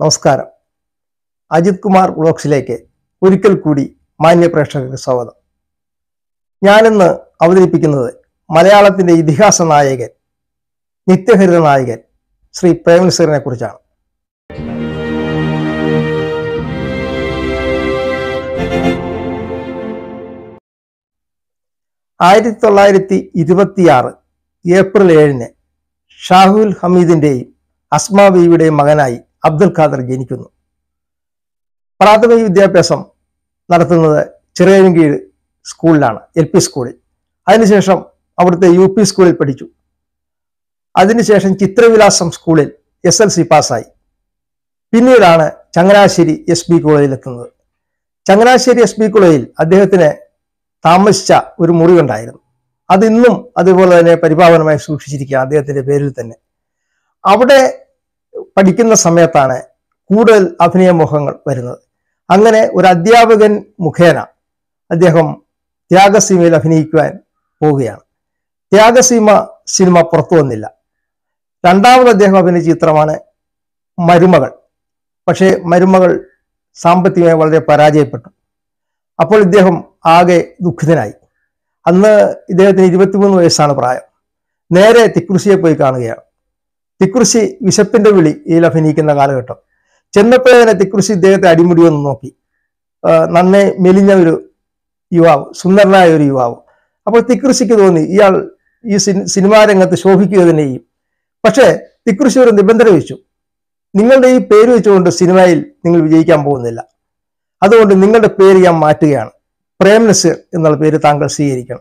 നമസ്കാരം. അജിത് കുമാർ ബ്ലോക്സിലേക്ക് ഒരിക്കൽ കൂടി മാന്യ പ്രേക്ഷകർക്ക് സ്വാഗതം. ഞാനിന്ന് അവതരിപ്പിക്കുന്നത് മലയാളത്തിന്റെ ഇതിഹാസ നായകൻ നിത്യഹരിത നായകൻ ശ്രീ പ്രേമനസറിനെ കുറിച്ചാണ്. ആയിരത്തി തൊള്ളായിരത്തി ഇരുപത്തിയാറ് ഏപ്രിൽ ഏഴിന് ഷാഹുൽ ഹമീദിന്റെയും അസ്മാ മകനായി അബ്ദുൽ ഖാദർ ജനിക്കുന്നു. പ്രാഥമിക വിദ്യാഭ്യാസം നടത്തുന്നത് ചിറയൻകീഴ് സ്കൂളിലാണ് എൽ പി സ്കൂളിൽ. അതിനുശേഷം അവിടുത്തെ യു പി സ്കൂളിൽ പഠിച്ചു. അതിനുശേഷം ചിത്രവിലാസം സ്കൂളിൽ എസ് എൽ സി പാസ്സായി. പിന്നീടാണ് ചങ്ങനാശ്ശേരി എസ് ബി കോളേജിൽ എത്തുന്നത് ചങ്ങനാശ്ശേരി എസ് ബി കോളേജിൽ അദ്ദേഹത്തിന് താമസിച്ച ഒരു മുറിവുണ്ടായിരുന്നു. അത് ഇന്നും അതുപോലെ തന്നെ പരിപാവനമായി സൂക്ഷിച്ചിരിക്കുക അദ്ദേഹത്തിന്റെ പേരിൽ തന്നെ. അവിടെ പഠിക്കുന്ന സമയത്താണ് കൂടുതൽ അഭിനയമോഹങ്ങൾ വരുന്നത്. അങ്ങനെ ഒരു അധ്യാപകൻ മുഖേന അദ്ദേഹം ത്യാഗസീമയിൽ അഭിനയിക്കുവാൻ പോവുകയാണ്. ത്യാഗസീമ സിനിമ പുറത്തു വന്നില്ല. രണ്ടാമത് അദ്ദേഹം അഭിനയിച്ച ചിത്രമാണ് മരുമകൾ. പക്ഷേ മരുമകൾ സാമ്പത്തികമായി വളരെ പരാജയപ്പെട്ടു. അപ്പോൾ ഇദ്ദേഹം ആകെ ദുഃഖിതനായി. അന്ന് ഇദ്ദേഹത്തിന് ഇരുപത്തിമൂന്ന് വയസ്സാണ് പ്രായം. നേരെ തിക്കുറിശിയെ പോയി കാണുകയാണ്. തിക്കുറിശി വിശപ്പിന്റെ വിളി ഇതിൽ അഭിനയിക്കുന്ന കാലഘട്ടം. ചെന്നപ്പോഴേ തന്നെ തിക്കുറിശി ഇദ്ദേഹത്തെ അടിമുടി ഒന്ന് നോക്കി. നന്നെ മെലിഞ്ഞ ഒരു യുവാവ് സുന്ദരനായ ഒരു യുവാവ്. അപ്പോൾ തിക്കുറിശിക്ക് തോന്നി ഇയാൾ ഈ സിനി- സിനിമാ രംഗത്ത് ശോഭിക്കുക തന്നെ ചെയ്യും. പക്ഷേ തിക്കുറിശി ഒരു നിബന്ധന വെച്ചു. നിങ്ങളുടെ ഈ പേര് വെച്ചുകൊണ്ട് സിനിമയിൽ നിങ്ങൾ വിജയിക്കാൻ പോകുന്നില്ല. അതുകൊണ്ട് നിങ്ങളുടെ പേര് ഞാൻ മാറ്റുകയാണ്. പ്രേം നസീർ എന്നുള്ള പേര് താങ്കൾ സ്വീകരിക്കണം.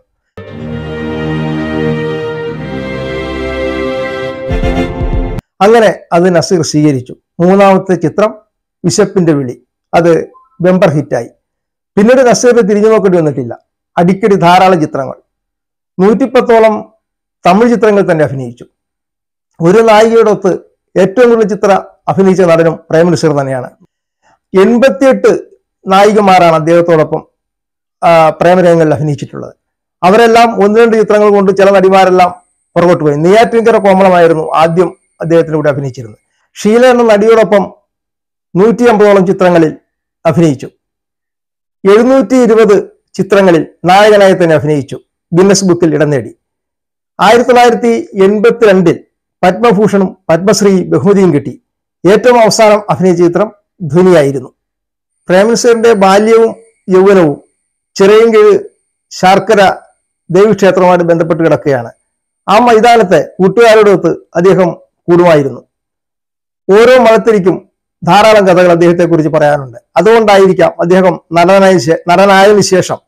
അങ്ങനെ അത് നസീർ സ്വീകരിച്ചു. മൂന്നാമത്തെ ചിത്രം വിശപ്പിന്റെ വിളി. അത് ബെമ്പർ ഹിറ്റായി. പിന്നീട് നസീർ തിരിഞ്ഞു നോക്കേണ്ടി വന്നിട്ടില്ല. അടിക്കടി ധാരാളം ചിത്രങ്ങൾ. നൂറ്റിപ്പത്തോളം തമിഴ് ചിത്രങ്ങൾ തന്നെ അഭിനയിച്ചു. ഒരു നായികയോടൊത്ത് ഏറ്റവും കൂടുതൽ ചിത്ര അഭിനയിച്ച നടനും പ്രേം തന്നെയാണ്. എൺപത്തിയെട്ട് നായികമാരാണ് അദ്ദേഹത്തോടൊപ്പം പ്രേമരംഗങ്ങളിൽ അഭിനയിച്ചിട്ടുള്ളത്. അവരെല്ലാം ഒന്ന് രണ്ട് ചിത്രങ്ങൾ കൊണ്ട് ചില നടിമാരെല്ലാം പുറകോട്ട് പോയി. നെയ്യാറ്റിൻകര കോമളമായിരുന്നു ആദ്യം അദ്ദേഹത്തിന് കൂടെ അഭിനയിച്ചിരുന്നത്. ഷീല എന്ന നടിയോടൊപ്പം നൂറ്റി അമ്പതോളം ചിത്രങ്ങളിൽ അഭിനയിച്ചു. എഴുന്നൂറ്റി ഇരുപത് ചിത്രങ്ങളിൽ നായകനായി തന്നെ അഭിനയിച്ചു. ഗിന്നസ് ബുക്കിൽ ഇടം നേടി. ആയിരത്തി തൊള്ളായിരത്തി എൺപത്തിരണ്ടിൽ പത്മഭൂഷണും പത്മശ്രീ ബഹുമതിയും കിട്ടി. ഏറ്റവും അവസാനം അഭിനയിച്ച ചിത്രം ധ്വനിയായിരുന്നു. പ്രേമനസറിന്റെ ബാല്യവും യൗവനവും ചിറയൻകീഴ് ശർക്കര ദേവീക്ഷേത്രവുമായിട്ട് ബന്ധപ്പെട്ട് കിടക്കുകയാണ്. ആ മൈതാനത്തെ കൂട്ടുകാരോടൊത്ത് അദ്ദേഹം കൂടുമായിരുന്നു. ഓരോ മതത്തിലേക്കും ധാരാളം കഥകൾ അദ്ദേഹത്തെ കുറിച്ച് പറയാനുണ്ട്. അതുകൊണ്ടായിരിക്കാം അദ്ദേഹം നടനായ നടനായതിനു ശേഷം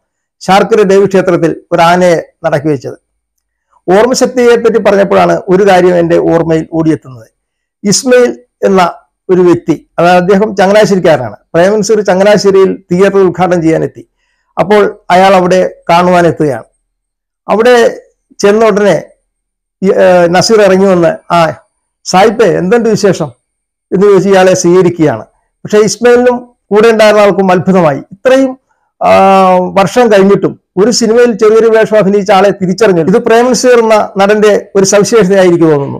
ശാർക്കര ദേവീക്ഷേത്രത്തിൽ ഒരു ആനയെ നടക്കി വെച്ചത്. ഓർമ്മശക്തിയെ പറ്റി പറഞ്ഞപ്പോഴാണ് ഒരു കാര്യം എന്റെ ഓർമ്മയിൽ ഓടിയെത്തുന്നത്. ഇസ്മയിൽ എന്ന ഒരു വ്യക്തി അതായത് അദ്ദേഹം ചങ്ങനാശ്ശേരിക്കാരനാണ്. പ്രേമൻസൂർ ചങ്ങനാശ്ശേരിയിൽ തിയേറ്റർ ഉദ്ഘാടനം ചെയ്യാനെത്തി. അപ്പോൾ അയാൾ അവിടെ കാണുവാൻ എത്തുകയാണ്. അവിടെ ചെന്ന ഉടനെ നസീർ ഇറങ്ങി വന്ന് ആ സായിപ്പേ എന്തുണ്ട് വിശേഷം? എന്ന് ചോദിച്ച് ഇയാളെ സ്വീകരിക്കുകയാണ്. പക്ഷെ ഇസ്മയിലിനും കൂടെ ഉണ്ടായിരുന്ന ആൾക്കും അത്ഭുതമായി. ഇത്രയും വർഷം കഴിഞ്ഞിട്ടും ഒരു സിനിമയിൽ ചെറിയൊരു വേഷം അഭിനയിച്ച ആളെ തിരിച്ചറിഞ്ഞു ഇത് പ്രേമൻസീർ എന്ന നടന്റെ ഒരു സവിശേഷതയായിരിക്കും തോന്നുന്നു.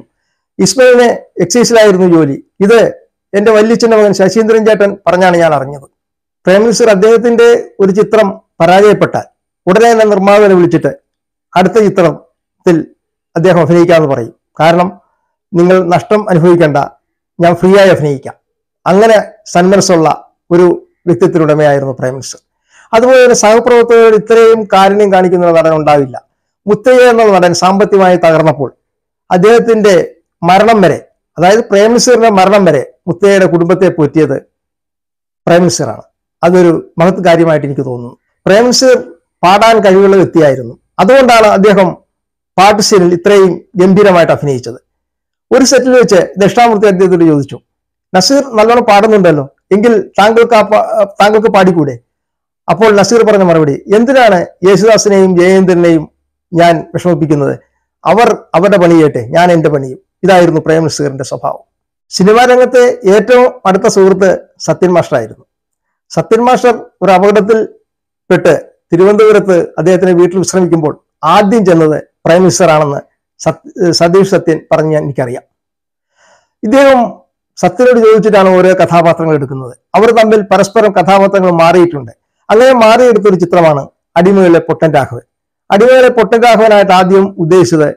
ഇസ്മയിലിന് എക്സൈസിലായിരുന്നു ജോലി. ഇത് എന്റെ വല്യച്ഛന്റെ മകൻ ശശീന്ദ്രൻ ചേട്ടൻ പറഞ്ഞാണ് ഞാൻ അറിഞ്ഞത്. പ്രേമൻസീർ അദ്ദേഹത്തിന്റെ ഒരു ചിത്രം പരാജയപ്പെട്ടാൽ ഉടനെ തന്നെ നിർമ്മാതാവിനെ വിളിച്ചിട്ട് അടുത്ത ചിത്രത്തിൽ അദ്ദേഹം അഭിനയിക്കാമെന്ന് പറയും. കാരണം നിങ്ങൾ നഷ്ടം അനുഭവിക്കേണ്ട ഞാൻ ഫ്രീ ആയി അഭിനയിക്കാം. അങ്ങനെ സന്മനസ്സുള്ള ഒരു വ്യക്തിത്വത്തിനുടമയായിരുന്നു പ്രൈം മിനിസ്റ്റർ. അതുപോലെ തന്നെ സഹപ്രവർത്തകരോട് ഇത്രയും കാരുണ്യം കാണിക്കുന്ന നടൻ ഉണ്ടാവില്ല. മുത്തയ്യ എന്ന നടൻ സാമ്പത്തികമായി തകർന്നപ്പോൾ അദ്ദേഹത്തിന്റെ മരണം വരെ അതായത് പ്രേം മിനിസ്റ്ററിന്റെ മരണം വരെ മുത്തയ്യയുടെ കുടുംബത്തെ പോറ്റിയത് പ്രൈം മിനിസ്റ്ററാണ്. അതൊരു മഹത് കാര്യമായിട്ട് എനിക്ക് തോന്നുന്നു. പ്രേം മിനിസ്റ്റർ പാടാൻ കഴിവുള്ള വ്യക്തിയായിരുന്നു. അതുകൊണ്ടാണ് അദ്ദേഹം പാട്ട് സീനിൽ ഇത്രയും ഗംഭീരമായിട്ട് അഭിനയിച്ചത്. ഒരു സെറ്റിൽ വെച്ച് ദക്ഷിണാമൂർത്തി അദ്ദേഹത്തോട് ചോദിച്ചു നസീർ നല്ലോണം പാടുന്നുണ്ടല്ലോ എങ്കിൽ താങ്കൾക്ക് താങ്കൾക്ക് പാടിക്കൂടെ? അപ്പോൾ നസീർ പറഞ്ഞ മറുപടി എന്തിനാണ് യേശുദാസിനെയും ജയേന്ദ്രനെയും ഞാൻ വിഷമിപ്പിക്കുന്നത്? അവർ അവരുടെ പണി ഞാൻ എന്റെ പണിയും. ഇതായിരുന്നു പ്രേം നസീറിന്റെ സ്വഭാവം. സിനിമാ രംഗത്തെ ഏറ്റവും അടുത്ത സുഹൃത്ത് സത്യൻ മാസ്റ്ററായിരുന്നു. സത്യൻ മാസ്റ്റർ ഒരു അപകടത്തിൽ പെട്ട് തിരുവനന്തപുരത്ത് അദ്ദേഹത്തിന്റെ വീട്ടിൽ വിശ്രമിക്കുമ്പോൾ ആദ്യം ചെന്നത് പ്രൈം മിനിസ്റ്റർ ആണെന്ന് സതീഷ് സത്യൻ പറഞ്ഞ് എനിക്കറിയാം. ഇദ്ദേഹം സത്യനോട് ചോദിച്ചിട്ടാണ് ഓരോ കഥാപാത്രങ്ങൾ എടുക്കുന്നത്. അവർ തമ്മിൽ പരസ്പരം കഥാപാത്രങ്ങൾ മാറിയിട്ടുണ്ട്. അങ്ങനെ മാറിയെടുത്ത ഒരു ചിത്രമാണ് അടിമയിലെ പൊട്ടൻ രാഘവൻ. അടിമയിലെ പൊട്ടൻ രാഘവനായിട്ട് ആദ്യം ഉദ്ദേശിച്ചത്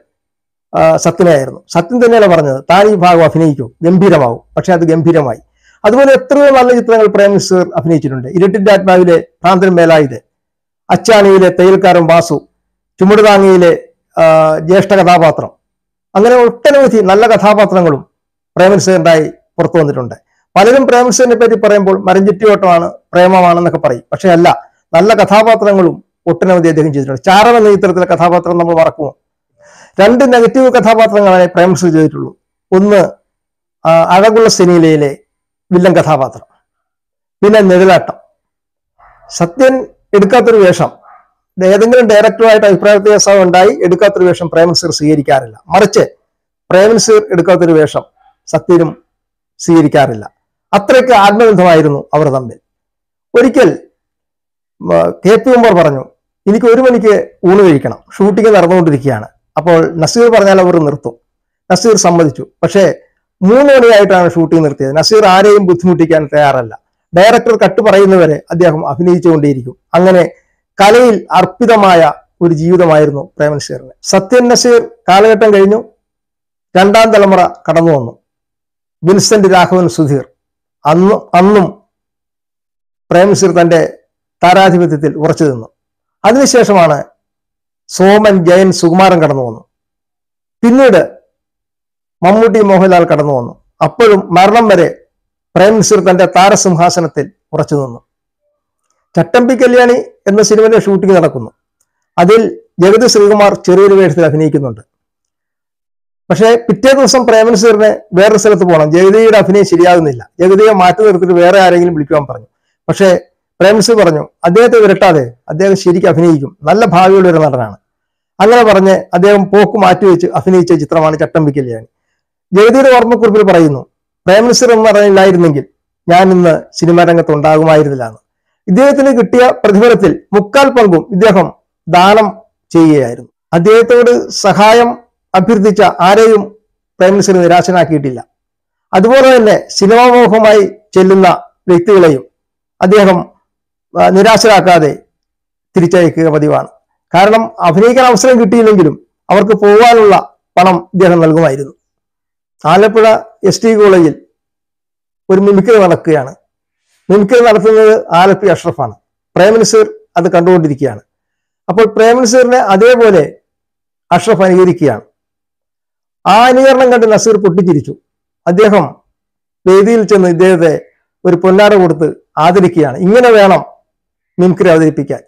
സത്യനായിരുന്നു. സത്യൻ തന്നെയാണ് പറഞ്ഞത്. താൻ ഈ ഭാഗം അഭിനയിക്കും. ഗംഭീരമാവും. പക്ഷെ അത് ഗംഭീരമായി. അതുപോലെ എത്രയോ നല്ല ചിത്രങ്ങൾ പ്രേം മിസ്റ്റർ അഭിനയിച്ചിട്ടുണ്ട്. ഇരുട്ടിന്റെ ആത്മാവിലെ ഭ്രാന്തൻ മേലായത് അച്ചാണിയിലെ തയ്യൽക്കാരൻ വാസു ചുമടുതാങ്ങിയിലെ ജ്യേഷ്ഠ കഥാപാത്രം. അങ്ങനെ ഒട്ടനവധി നല്ല കഥാപാത്രങ്ങളും പ്രേമൻസേറിന്റായി പുറത്തു വന്നിട്ടുണ്ട്. പലരും പ്രേമൻസേറിനെ പറ്റി പറയുമ്പോൾ മരഞ്ചുറ്റിയോട്ടമാണ് പ്രേമമാണെന്നൊക്കെ പറയും. പക്ഷെ അല്ല നല്ല കഥാപാത്രങ്ങളും ഒട്ടനവധി അദ്ദേഹം ചെയ്തിട്ടുണ്ട്. ചാരം എന്ന ചിത്രത്തിലെ കഥാപാത്രം നമ്മൾ മറക്കുമോ? രണ്ട് നെഗറ്റീവ് കഥാപാത്രങ്ങളാണ് പ്രേമൻസർ ചെയ്തിട്ടുള്ളൂ. ഒന്ന് അഴകുള്ള സിനിമയിലെ വില്ലൻ കഥാപാത്രം. പിന്നെ നിഴലാട്ടം സത്യൻ എടുക്കാത്തൊരു വേഷം. ഏതെങ്കിലും ഡയറക്ടറുമായിട്ട് അഭിപ്രായ വ്യത്യാസം ഉണ്ടായി എടുക്കാത്തൊരു വേഷം പ്രേമൻസീർ സ്വീകരിക്കാറില്ല. മറിച്ച് പ്രേമൻസീർ എടുക്കാത്തൊരു വേഷം സത്യനും സ്വീകരിക്കാറില്ല. അത്രയ്ക്ക് ആത്മബന്ധമായിരുന്നു അവർ തമ്മിൽ. ഒരിക്കൽ കെ പി ഉമ്മർ പറഞ്ഞു എനിക്ക് ഒരു മണിക്ക് ഊണ് കഴിക്കണം. ഷൂട്ടിംഗ് നടന്നുകൊണ്ടിരിക്കുകയാണ്. അപ്പോൾ നസീർ പറഞ്ഞാൽ അവർ നിർത്തും. നസീർ സമ്മതിച്ചു. പക്ഷേ മൂന്ന് മണിയായിട്ടാണ് ഷൂട്ടിംഗ് നിർത്തിയത്. നസീർ ആരെയും ബുദ്ധിമുട്ടിക്കാൻ തയ്യാറല്ല. ഡയറക്ടർ കട്ട് പറയുന്നവരെ അദ്ദേഹം അഭിനയിച്ചുകൊണ്ടേയിരിക്കും. അങ്ങനെ കലയിൽ അർപ്പിതമായ ഒരു ജീവിതമായിരുന്നു പ്രേമൻ നസീറിന് സത്യൻ നസീർ കാലഘട്ടം കഴിഞ്ഞു. രണ്ടാം തലമുറ കടന്നു വന്നു. വിൻസെന്റ് രാഘവൻ സുധീർ. അന്ന് അന്നും പ്രേം നസീർ തന്റെ താരാധിപത്യത്തിൽ ഉറച്ചു നിന്നു. അതിനുശേഷമാണ് സോമൻ ജയൻ സുകുമാരൻ കടന്നു വന്നു. പിന്നീട് മമ്മൂട്ടി മോഹൻലാൽ കടന്നു വന്നു. അപ്പോഴും മരണം വരെ പ്രേം നസീർ തന്റെ താരസിംഹാസനത്തിൽ ഉറച്ചു നിന്നു. ചട്ടമ്പി കല്യാണി എന്ന സിനിമയിലെ ഷൂട്ടിംഗ് നടക്കുന്നു. അതിൽ ജഗതി ശ്രീകുമാർ ചെറിയൊരു വേഷത്തിൽ അഭിനയിക്കുന്നുണ്ട്. പക്ഷേ പിറ്റേ ദിവസം പ്രേമനസീറിന് വേറൊരു സ്ഥലത്ത് പോകണം. ജഗതിയുടെ അഭിനയം ശരിയാകുന്നില്ല. ജഗതിയെ മാറ്റി നിർത്തിയിട്ട് വേറെ ആരെങ്കിലും വിളിക്കുവാൻ പറഞ്ഞു. പക്ഷേ പ്രേമനസീർ പറഞ്ഞു അദ്ദേഹത്തെ വിരട്ടാതെ അദ്ദേഹം ശരിക്കും അഭിനയിക്കും. നല്ല ഭാവിയുള്ള ഒരു നടനാണ്. അങ്ങനെ പറഞ്ഞ് അദ്ദേഹം പോക്ക് മാറ്റിവെച്ച് അഭിനയിച്ച ചിത്രമാണ് ചട്ടമ്പി കല്യാണി. ജഗതിയുടെ ഓർമ്മക്കുറിപ്പിൽ പറയുന്നു പ്രേമനസീർ എന്ന് പറഞ്ഞില്ലായിരുന്നെങ്കിൽ ഞാൻ ഇന്ന് സിനിമാ രംഗത്ത് ഉണ്ടാകുമായിരുന്നില്ലാണ് ഇദ്ദേഹത്തിന് കിട്ടിയ പ്രതിഫലത്തിൽ മുക്കാൽ പങ്കും ഇദ്ദേഹം ദാനം ചെയ്യുകയായിരുന്നു. അദ്ദേഹത്തോട് സഹായം അഭ്യർത്ഥിച്ച ആരെയും പ്രേംനസീർ നിരാശനാക്കിയിട്ടില്ല. അതുപോലെ തന്നെ സിനിമാമോഹമായി ചെല്ലുന്ന വ്യക്തികളെയും അദ്ദേഹം നിരാശരാക്കാതെ തിരിച്ചയക്കുക പതിവാണ്. കാരണം അഭിനയിക്കാൻ അവസരം കിട്ടിയില്ലെങ്കിലും അവർക്ക് പോകാനുള്ള പണം ഇദ്ദേഹം നൽകുമായിരുന്നു. ആലപ്പുഴ എസ് ടി കോളേജിൽ ഒരു മിമിക്രി നടക്കുകയാണ്. മിമിക്രി നടത്തുന്നത് ആലപ്പി അഷ്റഫാണ് മിനിസ്റ്റർ അത് കണ്ടുകൊണ്ടിരിക്കുകയാണ്. അപ്പോൾ പ്രേമനസീറിനെ അതേപോലെ അഷ്റഫ് അനുകരിക്കുകയാണ്. ആ അനുകരണം കണ്ട് നസീർ പൊട്ടിച്ചിരിച്ചു. അദ്ദേഹം വേദിയിൽ ചെന്ന് ഇദ്ദേഹത്തെ ഒരു പൊന്നാട കൊടുത്ത് ആദരിക്കുകയാണ്. ഇങ്ങനെ വേണം മിമിക്രി അവതരിപ്പിക്കാൻ.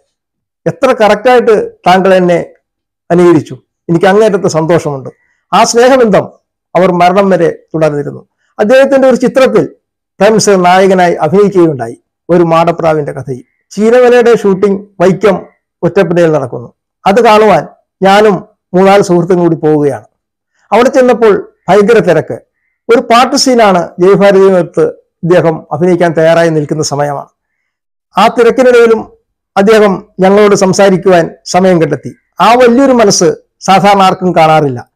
എത്ര കറക്റ്റായിട്ട് താങ്കൾ എന്നെ അനുകരിച്ചു. എനിക്ക് അങ്ങേറ്റത്തെ സന്തോഷമുണ്ട്. ആ സ്നേഹബന്ധം അവർ മരണം വരെ തുടർന്നിരുന്നു. അദ്ദേഹത്തിന്റെ ഒരു ചിത്രത്തിൽ പ്രേംസർ നായകനായി അഭിനയിക്കുകയുണ്ടായി. ഒരു മാടപ്രാവിന്റെ കഥയിൽ. ചീനവലയുടെ ഷൂട്ടിംഗ് വൈക്കം ഒറ്റപ്പനയിൽ നടക്കുന്നു. അത് കാണുവാൻ ഞാനും മൂന്നാൽ സുഹൃത്തും കൂടി പോവുകയാണ്. അവിടെ ചെന്നപ്പോൾ ഭയങ്കര തിരക്ക്. ഒരു പാട്ട് സീനാണ് ജയഭാരതിയുമൊത്ത് ഇദ്ദേഹം അഭിനയിക്കാൻ തയ്യാറായി നിൽക്കുന്ന സമയമാണ്. ആ തിരക്കിനിടയിലും അദ്ദേഹം ഞങ്ങളോട് സംസാരിക്കുവാൻ സമയം കണ്ടെത്തി. ആ വലിയൊരു മനസ്സ് സാധാരണ ആർക്കും കാണാറില്ല.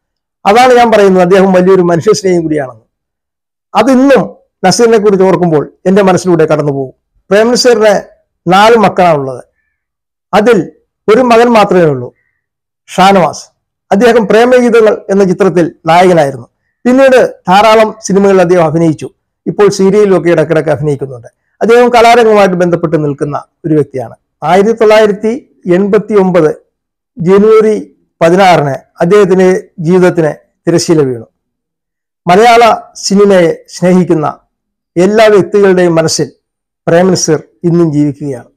അതാണ് ഞാൻ പറയുന്നത്. അദ്ദേഹം വലിയൊരു മനുഷ്യസ്നേഹം കൂടിയാണെന്ന്. അത് ഇന്നും നസീറിനെ കുറിച്ച് ഓർക്കുമ്പോൾ എന്റെ മനസ്സിലൂടെ കടന്നു പോകും. പ്രേംനസീറിന് നാല് മക്കളാണുള്ളത്. അതിൽ ഒരു മകൻ മാത്രമേ ഉള്ളൂ. ഷാനവാസ്. അദ്ദേഹം പ്രേമഗീതങ്ങൾ എന്ന ചിത്രത്തിൽ നായകനായിരുന്നു. പിന്നീട് ധാരാളം സിനിമകളിൽ അദ്ദേഹം അഭിനയിച്ചു. ഇപ്പോൾ സീരിയലിലൊക്കെ ഇടക്കിടക്ക് അഭിനയിക്കുന്നുണ്ട്. അദ്ദേഹം കലാരംഗവുമായിട്ട് ബന്ധപ്പെട്ട് നിൽക്കുന്ന ഒരു വ്യക്തിയാണ്. ആയിരത്തി തൊള്ളായിരത്തി എൺപത്തി ഒമ്പത് ജനുവരി പതിനാറിന് അദ്ദേഹത്തിന്റെ ജീവിതത്തിന് തിരശീല വീണു. മലയാള സിനിമയെ സ്നേഹിക്കുന്ന എല്ലാ വ്യക്തികളുടെയും മനസ്സിൽ പ്രേംനസീർ ഇന്നും ജീവിക്കുകയാണ്.